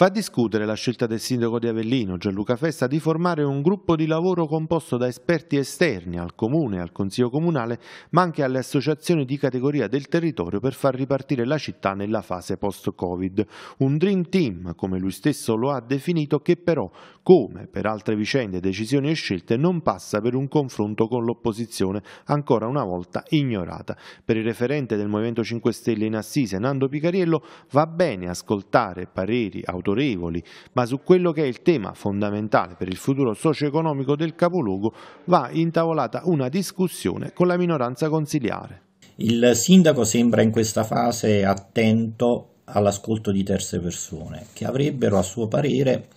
Fa discutere la scelta del sindaco di Avellino, Gianluca Festa, di formare un gruppo di lavoro composto da esperti esterni al comune al consiglio comunale, ma anche alle associazioni di categoria del territorio per far ripartire la città nella fase post-Covid. Un dream team, come lui stesso lo ha definito, che però, come per altre vicende, decisioni e scelte, non passa per un confronto con l'opposizione, ancora una volta ignorata. Per il referente del Movimento 5 Stelle in Assise, Nando Picariello, va bene ascoltare pareri autorevoli autorevoli, ma su quello che è il tema fondamentale per il futuro socio-economico del capoluogo va intavolata una discussione con la minoranza consiliare. Il sindaco sembra in questa fase attento all'ascolto di terze persone che avrebbero a suo parere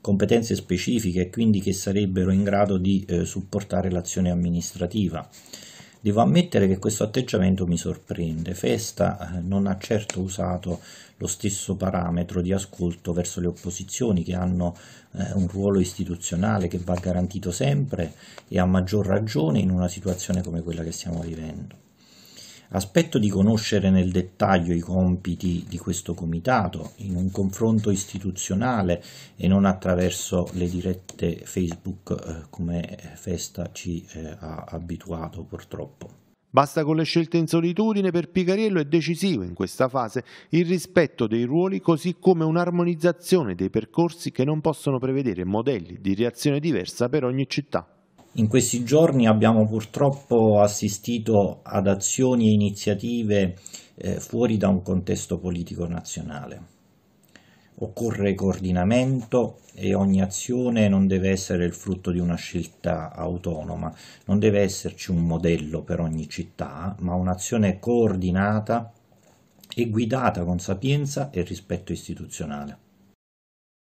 competenze specifiche e quindi che sarebbero in grado di eh, supportare l'azione amministrativa. Devo ammettere che questo atteggiamento mi sorprende. Festa eh, non ha certo usato lo stesso parametro di ascolto verso le opposizioni che hanno eh, un ruolo istituzionale che va garantito sempre e a maggior ragione in una situazione come quella che stiamo vivendo. Aspetto di conoscere nel dettaglio i compiti di questo comitato in un confronto istituzionale e non attraverso le dirette Facebook eh, come Festa ci eh, ha abituato purtroppo. Basta con le scelte in solitudine, per Picariello è decisivo in questa fase il rispetto dei ruoli così come un'armonizzazione dei percorsi che non possono prevedere modelli di reazione diversa per ogni città. In questi giorni abbiamo purtroppo assistito ad azioni e iniziative eh, fuori da un contesto politico nazionale. Occorre coordinamento e ogni azione non deve essere il frutto di una scelta autonoma, non deve esserci un modello per ogni città, ma un'azione coordinata e guidata con sapienza e rispetto istituzionale.